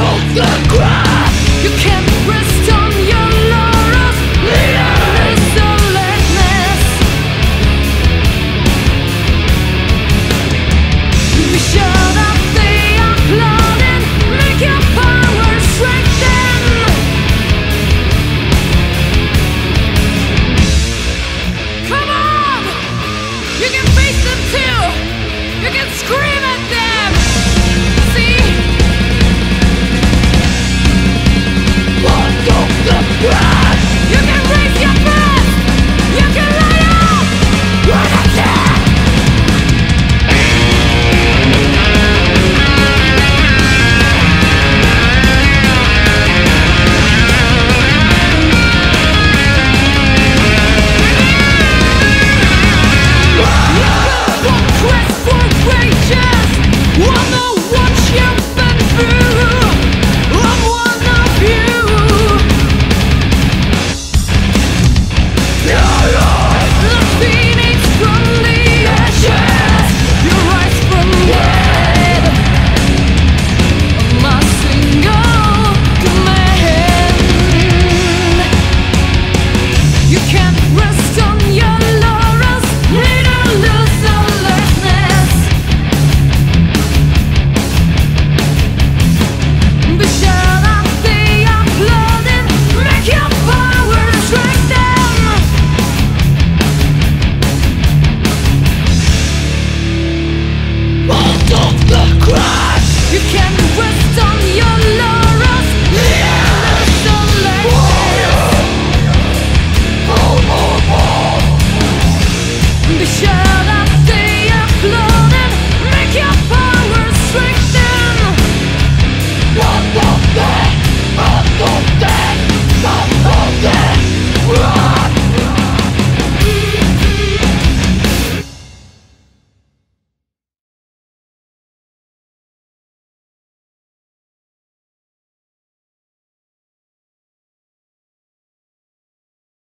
Of the ground You can't rest